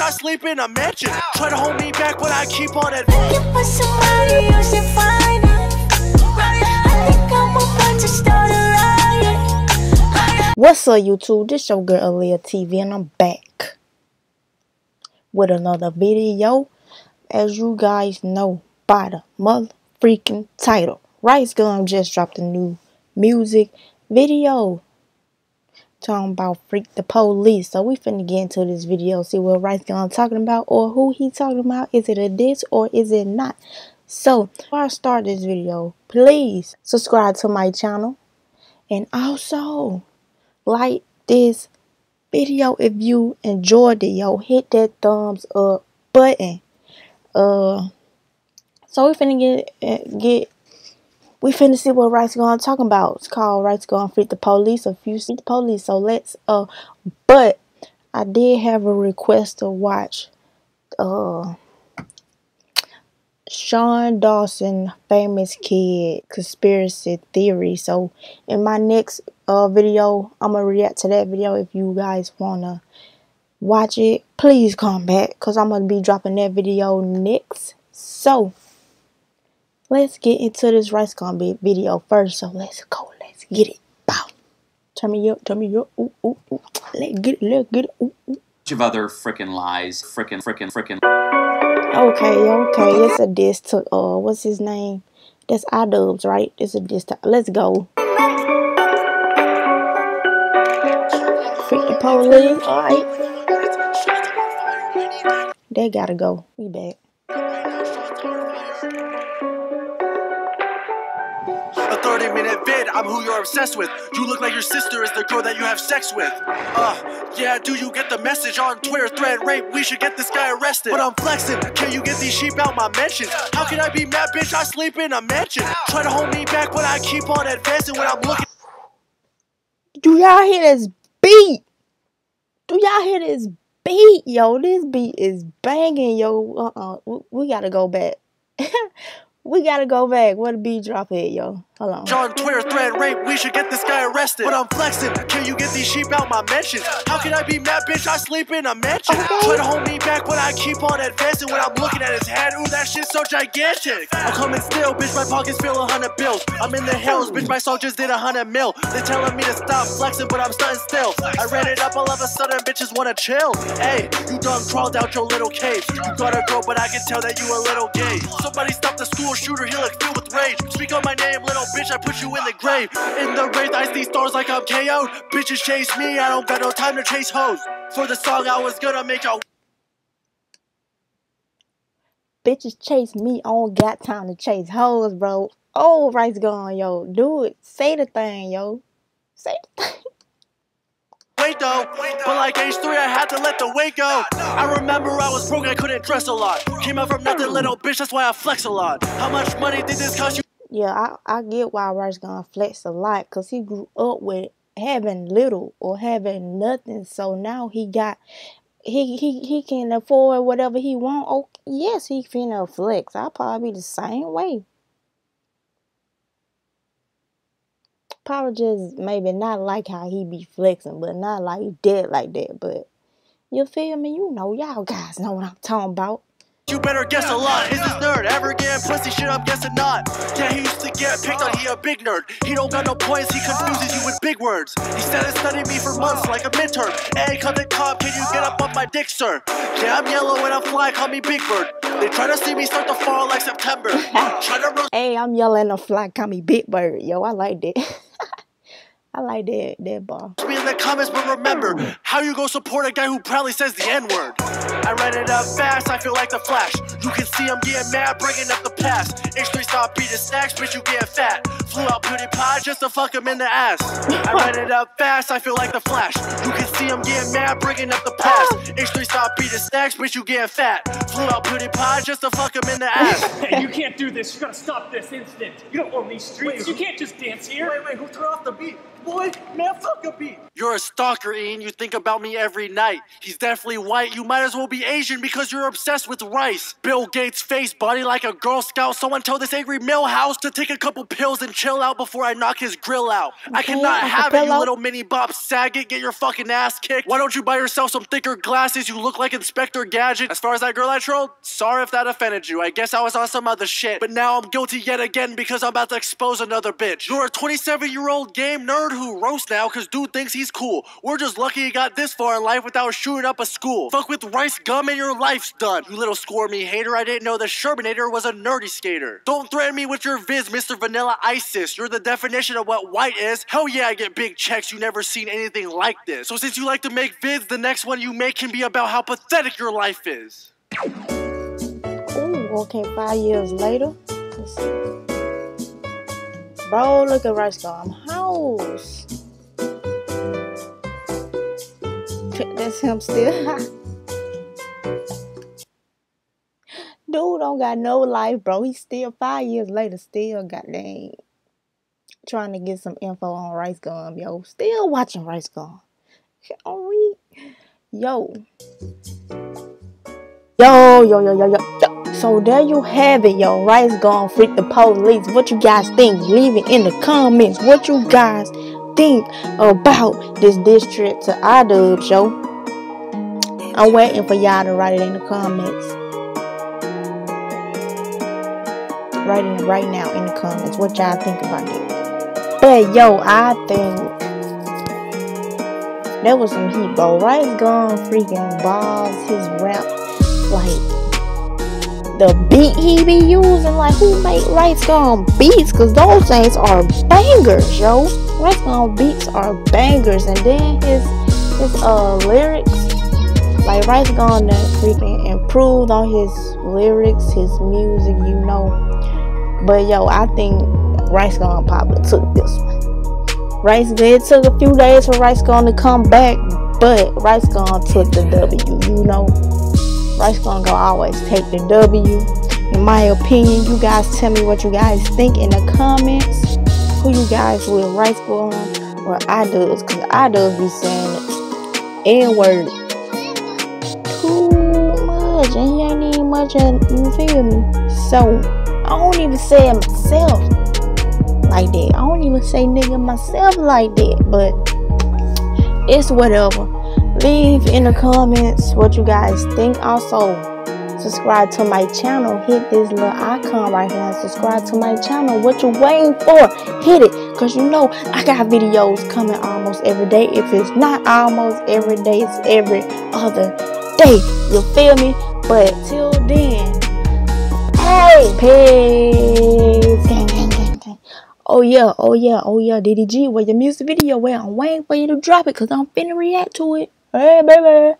I sleep in a mansion. Try to hold me back, but I keep on it. Looking for somebody you should find it. I think I'm about to start a riot. What's up, YouTube? This your girl Aaliyah TV, and I'm back with another video. As you guys know by the mother freaking title, Rice Gum just dropped a new music video talking about freak the police. So we finna get into this video, see what Rice Gum talking about, or who he talking about. Is it a diss or is it not? So before I start this video, please subscribe to my channel, and also like this video if you enjoyed it yo hit that thumbs up button uh so we finna get uh, get we finna see what Rice gonna talk about it's called Rice Gum freak the police a few see the police so let's uh but I did have a request to watch uh Shane Dawson, famous kid, conspiracy theory. So in my next uh video, I'm gonna react to that video. If you guys wanna watch it, please come back cause I'm gonna be dropping that video next. So let's get into this rice gumby video first. So let's go. Let's get it. Bow. Turn me up. Turn me up. Ooh ooh ooh. Let's get it. Let's get it. Ooh ooh. of other frickin' lies. Frickin', frickin', frickin'. Okay, okay. It's a diss to uh what's his name? That's iDubbbz, right? It's a diss to let's go. Freak the police. Alright. They gotta go. We back. A 30 minute vid, I'm who you're obsessed with. You look like your sister is the girl that you have sex with. Uh, yeah, do you get the message on Twitter thread rape? We should get this guy arrested. But I'm flexing, can you get these sheep out my mentions? How can I be mad, bitch? I sleep in a mansion. Try to hold me back, but I keep on advancing when I'm looking. Do y'all hear this beat? Do y'all hear this beat, yo? This beat is banging, yo. Uh-uh. We, we gotta go back. we gotta go back. What the beat drop it, yo? Hold on. On Twitter thread rape, we should get this guy arrested. But I'm flexing, can you get these sheep out my mentions? How can I be mad, bitch? I sleep in a mansion. Okay. Try to hold me back, but I keep on advancing when I'm looking at his head. Ooh, that shit's so gigantic. I'm coming still, bitch. My pockets fill a hundred bills. I'm in the hills, bitch. My soldiers did a hundred mil. They're telling me to stop flexing, but I'm stunting still. I ran it up all of a sudden, bitches wanna chill. Hey, you done crawled out your little cave. You got a girl, but I can tell that you a little gay. Somebody stop the school shooter, he look filled with rage. Speak on my name, little bitch, I put you in the grave. In the wraith, I see stars like I'm KO'd. Bitches chase me, I don't got no time to chase hoes. For the song, I was gonna make y'all. Bitches chase me. I don't got time to chase hoes, bro. Oh, Rice Gum, yo. Do it. Say the thing, yo. Say the thing. Wait though, but like age three, I had to let the weight go. I remember I was broke, I couldn't dress a lot. Came out from nothing, little bitch, that's why I flex a lot. How much money did this cost you? Yeah, I, I get why Rice gonna flex a lot because he grew up with having little or having nothing. So now he got he he he can afford whatever he want. Oh yes, he finna flex. I'll probably be the same way. Probably just maybe not like how he be flexing, but not like dead like that. But you feel me? You know, y'all guys know what I'm talking about. You better guess a lot. Is this nerd ever getting pussy? Shit, I'm guessing not. Yeah, he used to get picked on. He a big nerd. He don't got no points. He confuses you with big words. He started studying me for months like a midterm. Hey, Content Cop. Can you get up on my dick, sir? Yeah, I'm yellow and I'm fly. Call me Big Bird. They try to see me start to fall like September. Try to roast Hey, I'm yelling a fly, call me Big Bird. Yo, I like that. I like that that bar. me in the comments, but remember how you go support a guy who proudly says the N word. I read it up fast, I feel like the Flash. You can see I'm getting mad, bringing up the past. H3 stop beating snacks, bitch, you getting fat. Flew out PewDiePie just to fuck him in the ass. I read it up fast, I feel like the Flash. You can see I'm getting mad, bringing up the past. H3 stop beating snacks, bitch, you getting fat. Flew out PewDiePie just to fuck him in the ass. Hey, you can't do this. You gotta stop this instant. You don't own these streets. Wait, you can't just dance here. Wait, wait, who turned off the beat? Boy, man, fuck a beat. You're a stalker, Ian. You think about me every night. He's definitely white. You might as well be Asian because you're obsessed with rice. Bill Gates' face, body like a Girl Scout. Someone told this angry Milhouse to take a couple pills and chill out before I knock his grill out. I Okay, cannot have it, you acapella. little mini Bob Saget. Get your fucking ass kicked. Why don't you buy yourself some thicker glasses? You look like Inspector Gadget. As far as that girl I trolled, sorry if that offended you. I guess I was on some other shit. But now I'm guilty yet again because I'm about to expose another bitch. You're a 27 year old game nerd who roasts now because dude thinks he's cool. We're just lucky he got this far in life without shooting up a school. Fuck with rice gum and your life's done. You little score me hater, I didn't know the Shermanator was a nerdy skater. Don't threaten me with your viz, Mr. Vanilla Isis. You're the definition of what white is. Hell yeah, I get big checks. You never seen anything like this. So since you like to make vids, the next one you make can be about how pathetic your life is. Ooh, okay, five years later. Bro, look at Rice Gum House. That's him still. Dude don't got no life, bro. He's still five years later, still got dang trying to get some info on Rice Gum, yo. Still watching Rice Gum. We. Yo, yo, yo, yo, yo, yo. So there you have it, yo. Rice Gum freak the police. What you guys think? Leave it in the comments. What you guys think about this diss track to iDubbbz, yo? I'm waiting for y'all to write it in the comments. Write it right now in the comments. What y'all think about it? But yo, I think that was some heat, bro. Rice Gum freaking balls his rap like the beat he be using. Like who make Rice Gum beats? Cause those things are bangers, yo. Rice Gum beats are bangers, and then his his uh lyrics. Like Rice Gum done freaking improved on his lyrics, his music, you know. But yo, I think Rice Gum probably took this one. Rice it took a few days for Rice Gum to come back, but Rice Gum took the W, you know. Rice gonna always take the W. In my opinion, you guys tell me what you guys think in the comments. Who you guys with Rice Gum or iDubbbz? Cause iDubbbz be saying N-word too much and he ain't even much of you feel me? So I don't even say it myself like that. I don't even say nigga myself like that, but it's whatever. Leave in the comments what you guys think. Also, subscribe to my channel. Hit this little icon right here subscribe to my channel. What you waiting for? Hit it. Because you know I got videos coming almost every day. If it's not almost every day, it's every other day. You feel me? But till then, hey, peace. Oh yeah, oh yeah, oh yeah, DDG, where your music video? Where I'm waiting for you to drop it, cause I'm finna react to it. Hey, baby.